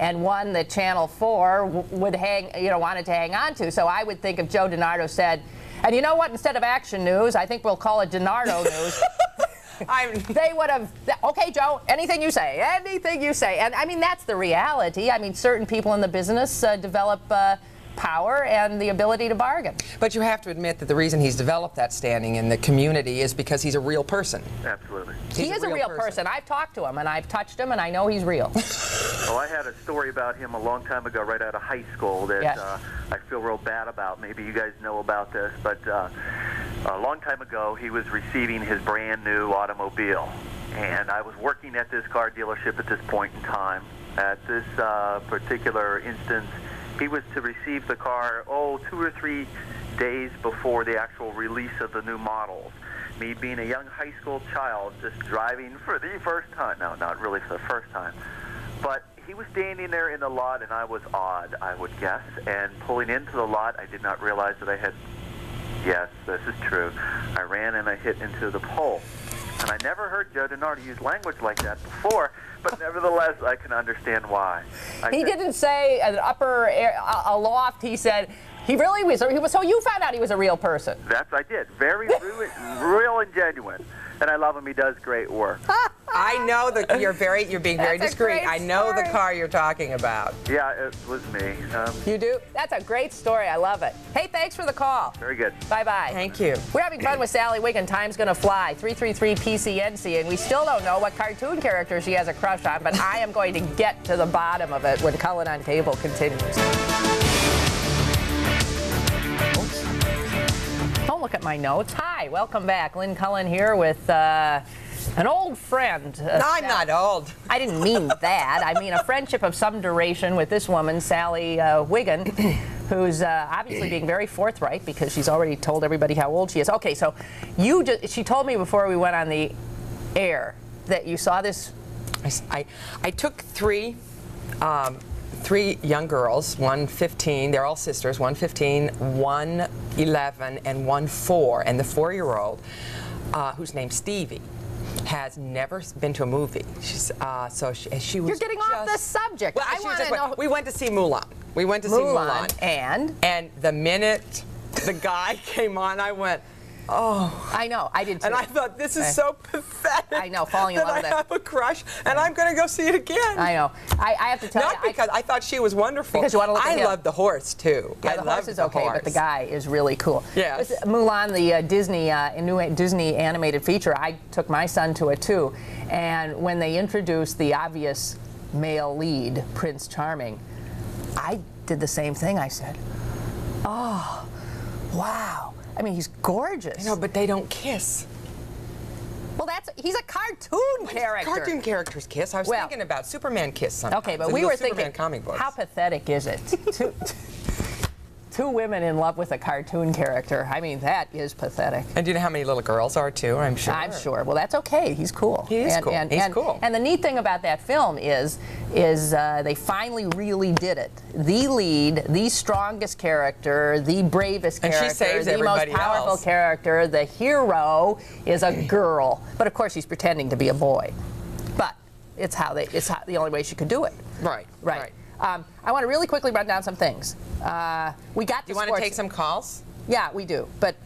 and one that Channel 4 would hang, you know, wanted to hang on to. So I would think if Joe DiNardo said, and you know what, instead of action news, I think we'll call it DiNardo news. I'm, they would have okay joe anything you say anything you say and i mean that's the reality i mean certain people in the business uh, develop uh, power and the ability to bargain but you have to admit that the reason he's developed that standing in the community is because he's a real person. Absolutely. He's he is a real person. i've talked to him and i've touched him and i know he's real Well, I had a story about him a long time ago, right out of high school, that Yes. uh, I feel real bad about. Maybe you guys know about this, but uh, a long time ago, he was receiving his brand new automobile. And I was working at this car dealership at this point in time. At this uh, particular instance, he was to receive the car, oh, two or three days before the actual release of the new models. Me being a young high school child, just driving for the first time. No, not really for the first time. But he was standing there in the lot, and I was odd, I would guess. And pulling into the lot, I did not realize that I had. Yes, this is true. I ran and I hit into the pole. And I never heard Joe DiNardo use language like that before, but nevertheless, I can understand why. I he didn't say an upper air, a, a loft he said he really was he was so you found out he was a real person That's I did. Very real, real and genuine. And I love him. He does great work. I know that you're very, you're being very That's a discreet. I know the car you're talking about. Yeah, it was me. Um, you do that's a great story i love it hey thanks for the call very good. bye bye Thank you. We're having fun with Sally Wiggin. Time's gonna fly. 333-PCNC, and we still don't know what cartoon character she has a crush on, but I am going to get to the bottom of it when Cullen on Cable continues. Don't look at my notes. Hi, welcome back. Lynn Cullen here with uh, an old friend. uh, No, I'm Sally- not old. I didn't mean that. I mean a friendship of some duration with this woman, Sally uh, Wiggin, who's uh, obviously being very forthright because she's already told everybody how old she is. Okay, so you just, she told me before we went on the air that you saw this. I, I, took three, um, three young girls, one 15, they're all sisters, one 15, one 11, and one 4. And the four year old, uh, whose name's Stevie, has never been to a movie. She's, uh, so she, she was. You're getting off the subject. Well, I want just- to know. We went to see Mulan. We went to see Mulan Mulan. and And the minute the guy came on, I went, I know I did too. and I thought, this is so pathetic. I know, falling in love I with that- have a crush, and I'm going to go see it again. I know. I, I have to tell Not you. I- because I, thought she was wonderful. Because you wanna look at I him. love the horse too. Yeah, I the horse is the okay, but the guy is really cool. Yes. This- Mulan, the uh, Disney uh, new Disney animated feature, I took my son to it too, and when they introduced the obvious male lead, Prince Charming, I did the same thing. I said, "Oh, wow." I mean, he's gorgeous. No, but they don't kiss. well, that's he's a cartoon character. Cartoon characters kiss. I was Well- thinking about Superman kiss sometimes. Okay, but we were Superman thinking, comic books. how pathetic is it? two, two women in love with a cartoon character. I mean, that is pathetic. and do you know how many little girls are too? I'm sure. I'm sure. Well, that's okay. He's cool. He is and, cool. And, He's and- cool. And the neat thing about that film is, is uh, they finally really did it. The lead, the strongest character, the bravest And she character, the most powerful else. character, the hero is a girl. But of course, she's pretending to be a boy. But it's how they. It's how, the only way she could do it. Right. Right. Um, I want to really quickly run down some things. Uh, we got. You want to take some calls? yeah, we do. But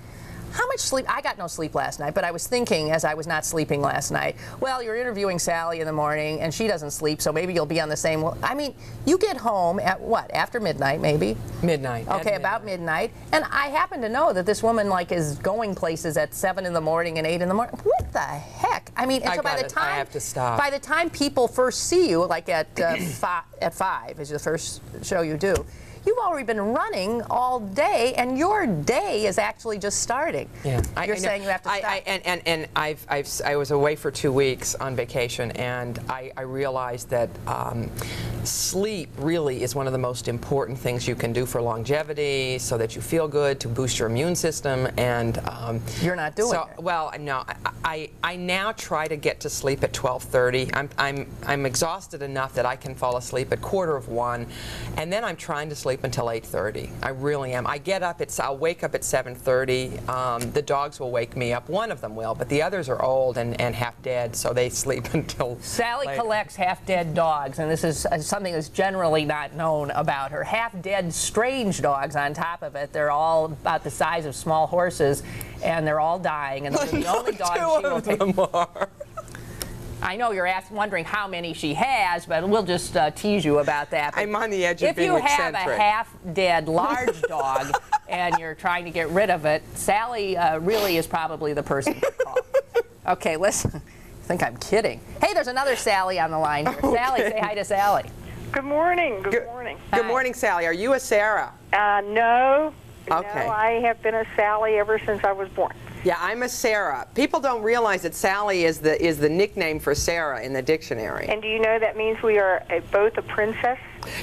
how much sleep? I got no sleep last night, but I was thinking as I was not sleeping last night, well, you're interviewing Sally in the morning and she doesn't sleep, so maybe you'll be on the same. Well, I mean, you get home at what? After midnight, maybe? Midnight. Okay, about midnight. And I happen to know that this woman like is going places at seven in the morning and eight in the morning. What the heck? I mean, and I so by the gotta- I time have to stop. by the time people first see you, like at uh, fi- at five is the first show you do. You've already been running all day, and your day is actually just starting. Yeah, You're know. saying you have to I, stop. I, and and, and I've, I've, s- I was away for two weeks on vacation, and I, I realized that um, sleep really is one of the most important things you can do for longevity, so that you feel good, to boost your immune system, and um, You're not doing so, it. Well, no, I, I, I now try to get to sleep at 12:30. I'm, I'm, I'm exhausted enough that I can fall asleep at quarter of one, and then I'm trying to sleep until 8:30. I really am. I get up. It's I'll wake up at 7:30. Um, the dogs will wake me up. One of them will, but the others are old and, and half dead, so they sleep until. Sally later. collects half-dead dogs, and this is uh, something that's generally not known about her. Half-dead, strange dogs. On top of it, they're all about the size of small horses, and they're all dying. And those are the only dogs she will take. them are. I know you're ask, wondering how many she has, but we'll just uh, tease you about that. But I'm on the edge of being eccentric. if you have a half-dead large dog and you're trying to get rid of it, Sally uh, really is probably the person to call. Okay, listen. I think I'm kidding. Hey, there's another Sally on the line here. Sally, say hi to Sally. Good morning. Good, Good- morning. Good morning, Sally. Are you a Sarah? Uh, no. Okay. No, I have been a Sally ever since I was born. Yeah, I'm a Sarah. People don't realize that Sally is the is the nickname for Sarah in the dictionary. And do you know that means we are a, both a princess?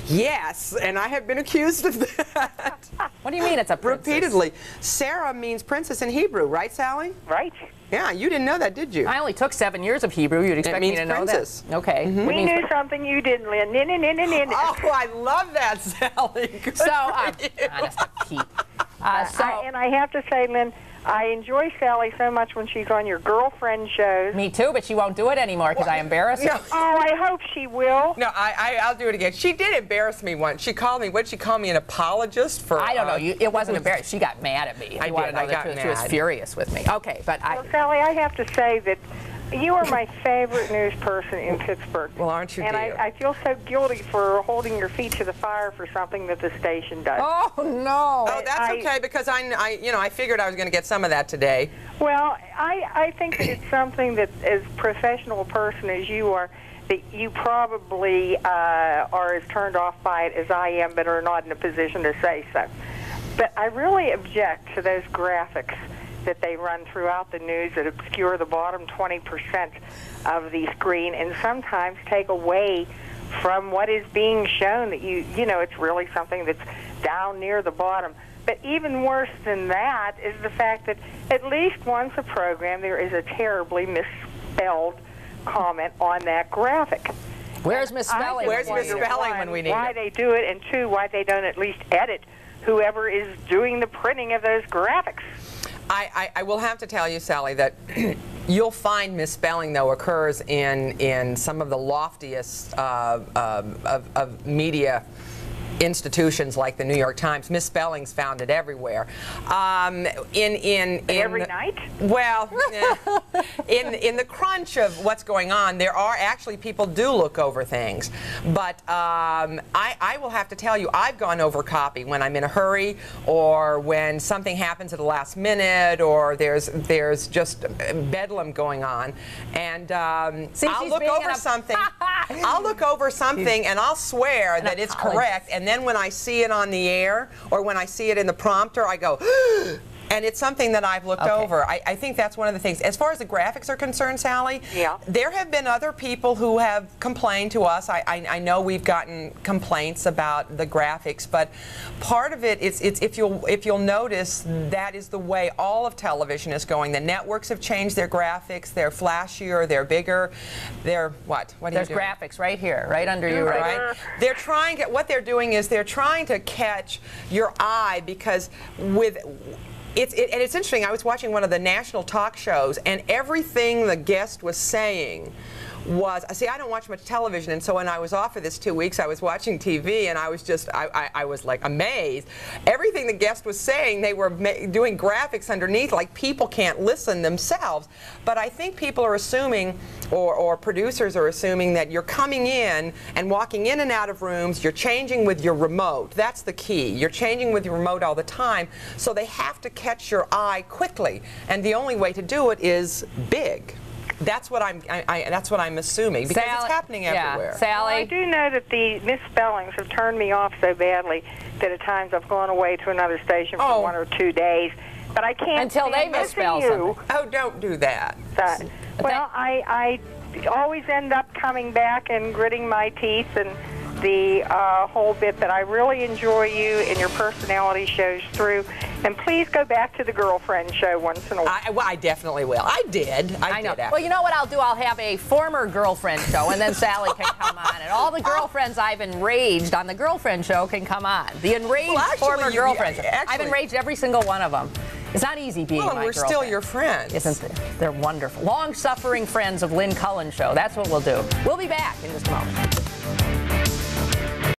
Yes, and I have been accused of that What do you mean it's a princess? repeatedly. Sarah means princess in Hebrew, right, Sally? Right. Yeah, you didn't know that, did you? I only took seven years of Hebrew. You'd expect me to know princess. that. Okay. It We means- knew something you didn't, Lynn. Nin, nin, nin, nin, nin. Oh, I love that, Sally. Good So, for um, you. honest to Pete. Uh, so, I, and I have to say, Lynn, I enjoy Sally so much when she's on your girlfriend shows. me too, but she won't do it anymore because I embarrass her. No, Oh, I hope she will. no, I, I, I'll do it again. She did embarrass me once. She called me. What did she call me? An apologist for? I don't know. uh, You, it wasn't embarrassed. She got mad at me. I You did. I got truth. She was furious with me. Okay, but I. Well, Sally, I have to say that you are my favorite news person in Pittsburgh. Well, aren't you, And dear? I, I feel so guilty for holding your feet to the fire for something that the station does. Oh no! Oh, that's I- okay because I, I, you know, I figured I was going to get some of that today. Well, I, I think that it's something that, as professional a person as you are, that you probably uh, are as turned off by it as I am, but are not in a position to say so. But I really object to those graphics that they run throughout the news that obscure the bottom 20% of the screen and sometimes take away from what is being shown that you you know it's really something that's down near the bottom but even worse than that is the fact that at least once a program there is a terribly misspelled comment on that graphic Where's misspelling? Where's misspelling when we need it? why it? they do it and two why they don't at least edit whoever is doing the printing of those graphics I, I, I will have to tell you, Sally, that you'll find misspelling though occurs in in some of the loftiest uh, um of, of media institutions like the New York Times. Misspellings found it everywhere. Um, in in in every night Well, eh, in in the crunch of what's going on, there are actually people do look over things, but um, I, I will have to tell you, I've gone over copy when I'm in a hurry, or when something happens at the last minute, or there's there's just bedlam going on, and um, See, I'll look over something. I'll look over something, and I'll swear that it's correct, and then when I see it on the air, or when I see it in the prompter, I go. And it's something that I've looked Okay. over. I, I think that's one of the things. As far as the graphics are concerned, Sally, Yeah. there have been other people who have complained to us. I, I, I know we've gotten complaints about the graphics, but part of it is it's, if you'll if you'll notice that is the way all of television is going. The networks have changed their graphics. They're flashier. They're bigger. They're what? What are There's you doing? graphics right here, right under you, right? right? They're trying to, what they're doing is they're trying to catch your eye because with it's it, and it's interesting. I was watching one of the national talk shows, and everything the guest was saying was I see I don't watch much television and so when I was off for this two weeks I was watching TV and I was just I, I, I was like amazed. Everything the guest was saying they were doing graphics underneath like people can't listen themselves. But I think people are assuming or, or producers are assuming that you're coming in and walking in and out of rooms you're changing with your remote. That's the key. You're changing with your remote all the time. So they have to catch your eye quickly. And the only way to do it is big that's what I'm. I, I, that's what I'm assuming because Sally- it's happening yeah, everywhere. Sally, I do know that the misspellings have turned me off so badly that at times I've gone away to another station for Oh. one or two days. But I can't Until they stand missing misspell you. something. oh, don't do that. That- well, I, I always end up coming back and gritting my teeth and the uh, whole bit, but I really enjoy you and your personality shows through. And please go back to the girlfriend show once in a while. I, well, I definitely will. I did. I, I know. did. Well, you know what I'll do? I'll have a former girlfriend show, and then Sally can come on, and all the girlfriends I've enraged on the girlfriend show can come on. The enraged Well, actually, former you- girlfriends. actually- I've enraged every single one of them. It's not easy being well, and my we're still your friends. Isn't it? They're wonderful. Long-suffering friends of Lynn Cullen Show. That's what we'll do. We'll be back in just a moment.